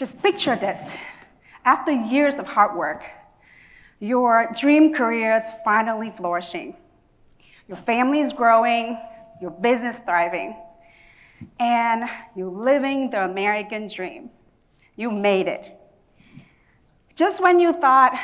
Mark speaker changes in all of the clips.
Speaker 1: Just picture this. After years of hard work, your dream career is finally flourishing. Your family is growing, your business thriving, and you're living the American dream. You made it. Just when you thought,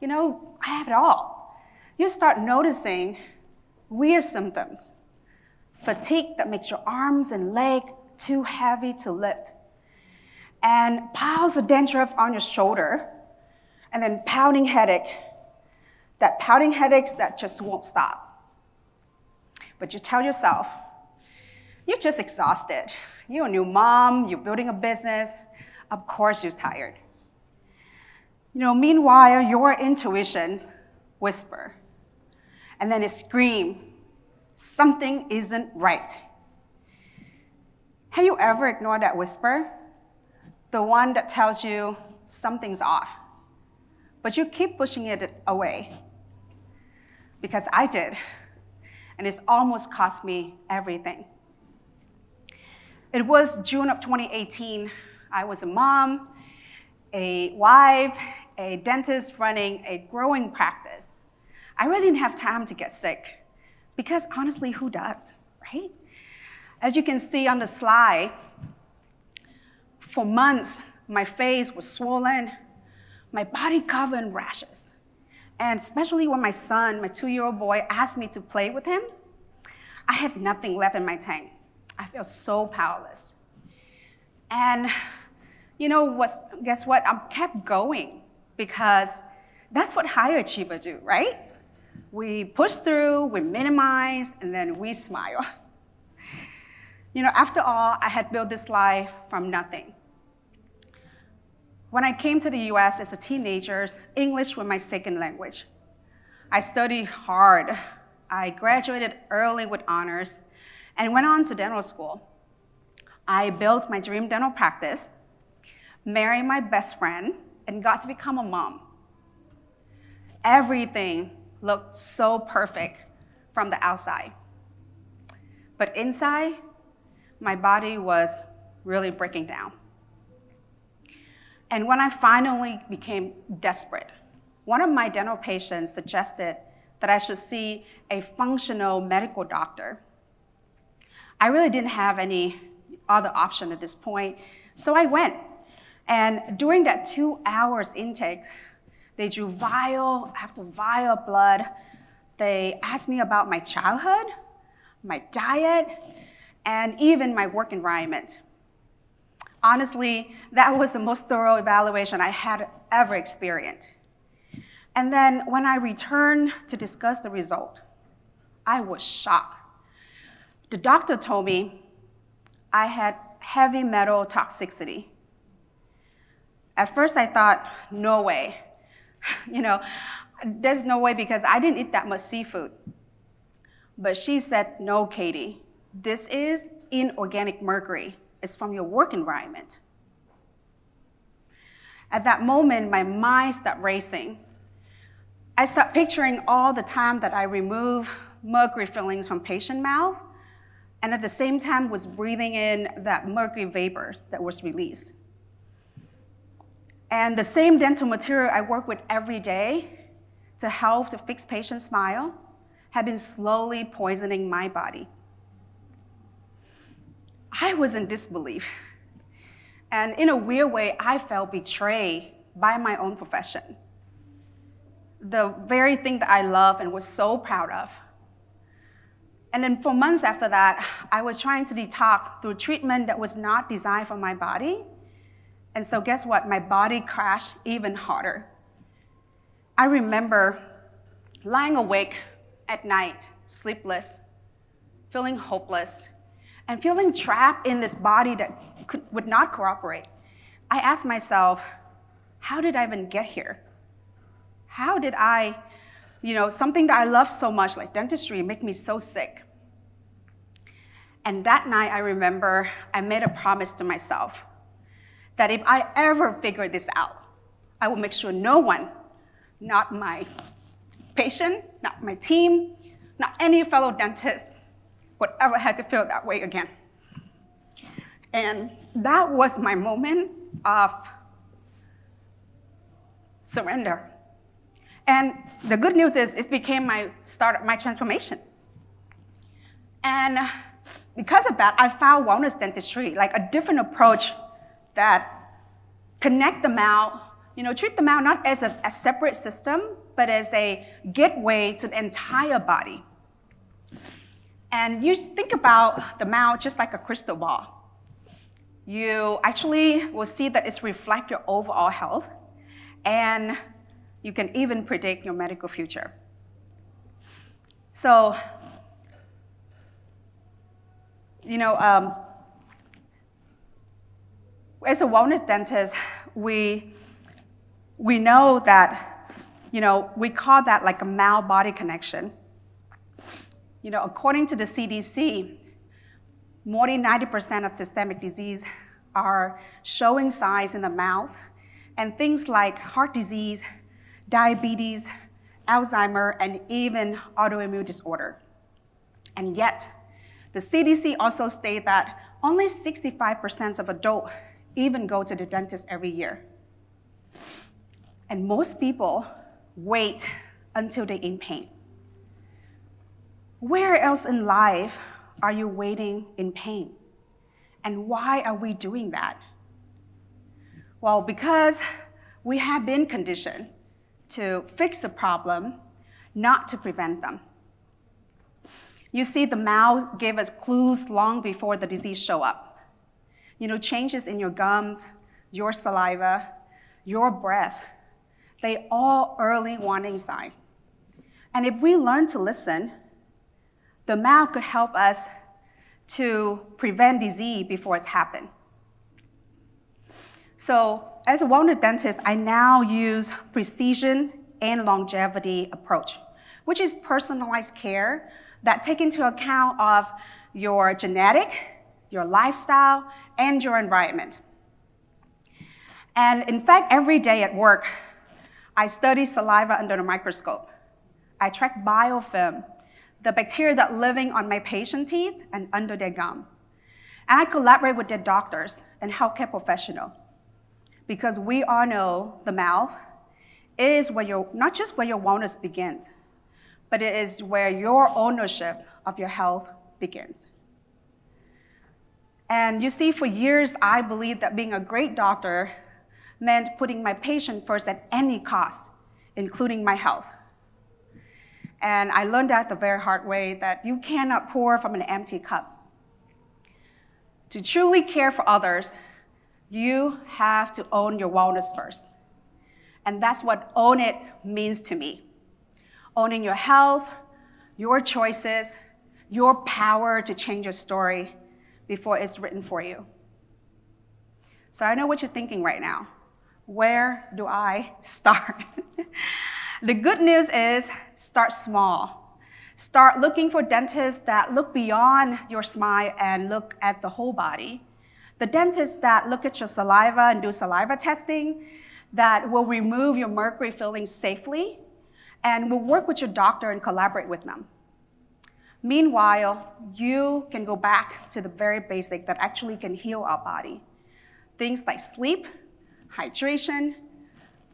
Speaker 1: you know, I have it all, you start noticing weird symptoms. Fatigue that makes your arms and leg too heavy to lift. And piles of dandruff on your shoulder. And then pounding headache. That pounding headaches that just won't stop. But you tell yourself, you're just exhausted. You're a new mom, you're building a business. Of course you're tired. You know, meanwhile, your intuitions whisper, and then it screams, something isn't right. Have you ever ignored that whisper? The one that tells you something's off, but you keep pushing it away. Because I did, and it's almost cost me everything. It was June of 2018. I was a mom, a wife, a dentist running a growing practice. I really didn't have time to get sick because honestly, who does, right? As you can see on the slide, for months, my face was swollen, my body covered in rashes. And especially when my son, my two-year-old boy, asked me to play with him, I had nothing left in my tank. I felt so powerless. And you know, what's, guess what? I kept going because that's what high achiever do, right? We push through, we minimize, and then we smile. You know, after all, I had built this life from nothing. When I came to the US as a teenager, English was my second language. I studied hard. I graduated early with honors and went on to dental school. I built my dream dental practice, married my best friend, and got to become a mom. Everything looked so perfect from the outside. But inside, my body was really breaking down. And when I finally became desperate, one of my dental patients suggested that I should see a functional medical doctor. I really didn't have any other option at this point, so I went. And during that two hours intake, they drew vial after vial of blood. They asked me about my childhood, my diet, and even my work environment. Honestly, that was the most thorough evaluation I had ever experienced. And then when I returned to discuss the result, I was shocked. The doctor told me I had heavy metal toxicity. At first I thought, no way. you know, there's no way because I didn't eat that much seafood. But she said, no, Katie, this is inorganic mercury. It's from your work environment. At that moment, my mind started racing. I started picturing all the time that I remove mercury fillings from patient mouth, and at the same time was breathing in that mercury vapors that was released. And the same dental material I work with every day to help to fix patients' smile had been slowly poisoning my body. I was in disbelief. And in a weird way, I felt betrayed by my own profession. The very thing that I love and was so proud of. And then for months after that, I was trying to detox through treatment that was not designed for my body. And so guess what? My body crashed even harder. I remember lying awake at night, sleepless, feeling hopeless, and feeling trapped in this body that could, would not cooperate, I asked myself, how did I even get here? How did I, you know, something that I love so much, like dentistry, make me so sick? And that night, I remember I made a promise to myself that if I ever figure this out, I will make sure no one, not my patient, not my team, not any fellow dentist, would ever have to feel that way again. And that was my moment of surrender. And the good news is it became my start, my transformation. And because of that, I found wellness dentistry, like a different approach that connect the mouth, you know, treat the mouth not as a, a separate system, but as a gateway to the entire body. And you think about the mouth just like a crystal ball. You actually will see that it's reflect your overall health, and you can even predict your medical future. So, you know, um, as a wellness dentist, we, we know that, you know, we call that like a mouth-body connection. You know, according to the CDC, more than 90% of systemic disease are showing signs in the mouth, and things like heart disease, diabetes, Alzheimer, and even autoimmune disorder. And yet, the CDC also state that only 65% of adults even go to the dentist every year. And most people wait until they're in pain. Where else in life are you waiting in pain? And why are we doing that? Well, because we have been conditioned to fix the problem, not to prevent them. You see, the mouth gave us clues long before the disease show up. You know, changes in your gums, your saliva, your breath, they all early warning sign. And if we learn to listen, the mouth could help us to prevent disease before it's happened. So as a wellness dentist, I now use precision and longevity approach, which is personalized care that take into account of your genetic, your lifestyle, and your environment. And in fact, every day at work, I study saliva under the microscope. I track biofilm the bacteria that living on my patient teeth and under their gum. And I collaborate with their doctors and healthcare professional because we all know the mouth is where your, not just where your wellness begins, but it is where your ownership of your health begins. And you see, for years, I believed that being a great doctor meant putting my patient first at any cost, including my health. And I learned that the very hard way that you cannot pour from an empty cup. To truly care for others, you have to own your wellness first. And that's what own it means to me. Owning your health, your choices, your power to change your story before it's written for you. So I know what you're thinking right now. Where do I start? The good news is start small. Start looking for dentists that look beyond your smile and look at the whole body. The dentists that look at your saliva and do saliva testing, that will remove your mercury fillings safely, and will work with your doctor and collaborate with them. Meanwhile, you can go back to the very basic that actually can heal our body. Things like sleep, hydration,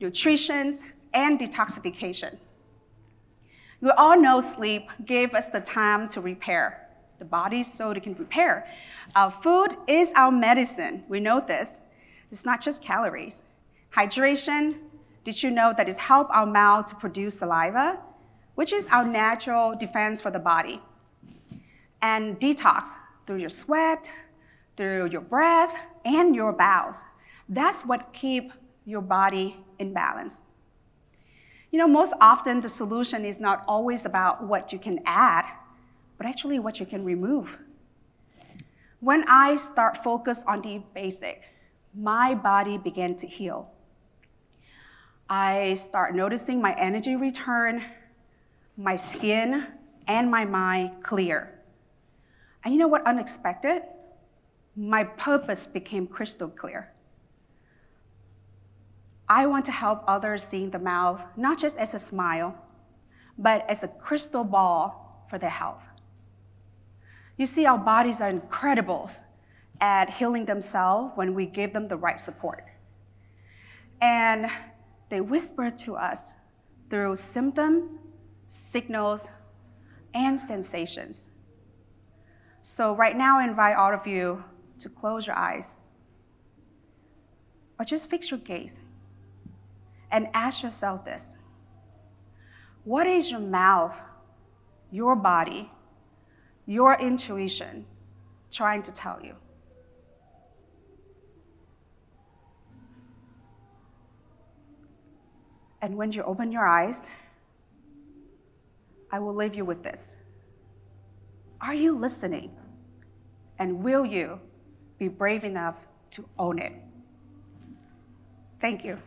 Speaker 1: nutrition, and detoxification. We all know sleep gave us the time to repair the body so it can repair. Our food is our medicine. We know this. It's not just calories. Hydration, did you know that it helps our mouth to produce saliva, which is our natural defense for the body? And detox through your sweat, through your breath, and your bowels. That's what keep your body in balance. You know, most often the solution is not always about what you can add, but actually what you can remove. When I start focus on the basic, my body began to heal. I start noticing my energy return, my skin and my mind clear. And you know what unexpected? My purpose became crystal clear. I want to help others seeing the mouth not just as a smile, but as a crystal ball for their health. You see, our bodies are incredible at healing themselves when we give them the right support. And they whisper to us through symptoms, signals, and sensations. So, right now, I invite all of you to close your eyes or just fix your gaze and ask yourself this What is your mouth, your body, your intuition trying to tell you? And when you open your eyes, I will leave you with this. Are you listening? And will you be brave enough to own it? Thank you.